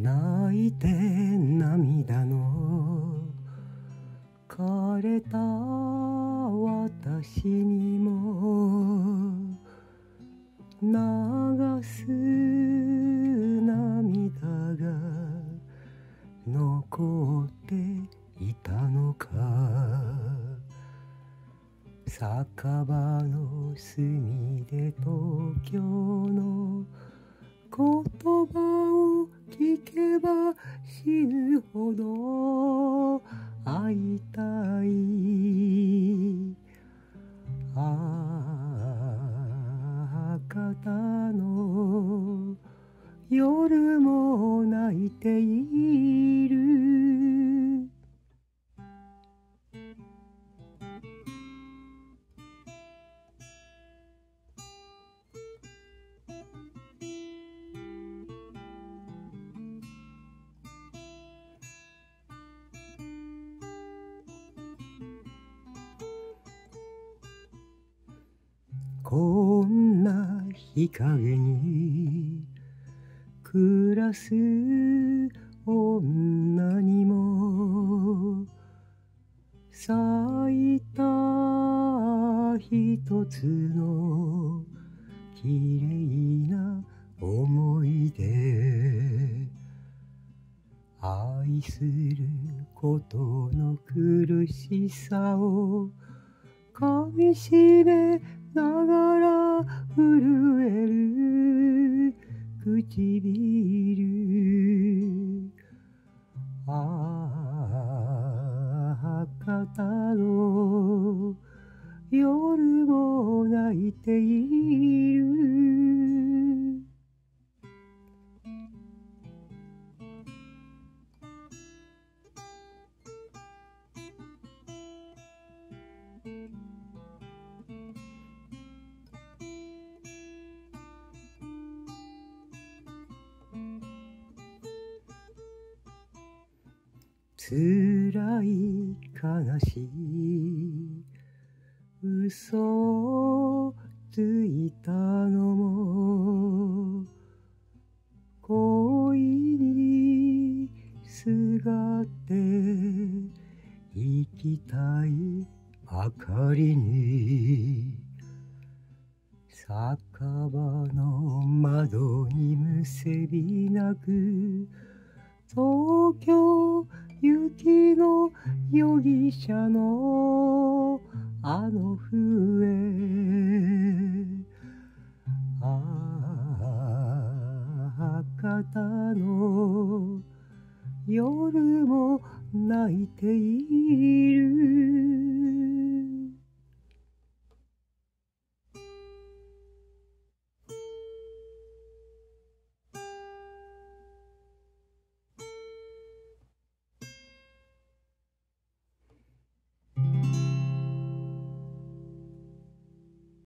泣いて涙の枯れた私にも流す涙が残っていたのか酒場の隅で東京の言葉を聞けば死ぬほど会いたい。ああ博の夜も泣いていい。こんな日陰に暮らす女にも咲いた一つの綺麗な思い出。愛することの苦しさを噛みしめながら震える唇。ああ博の夜も泣いていつらい悲しい嘘をついたのも恋にすがって生きたいばかりに酒場の窓にむせび泣く東京雪の容疑者のあの笛。ああ博の夜も泣いている。